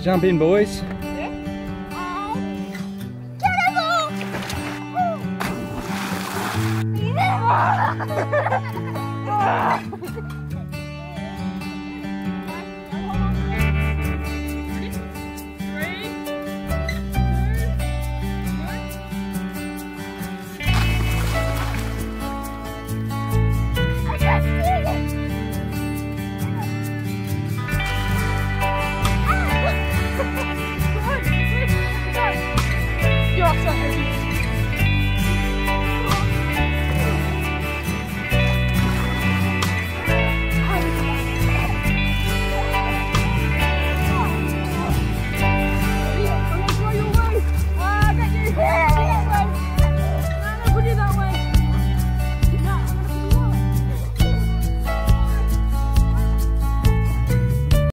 Jump in, boys. Careful!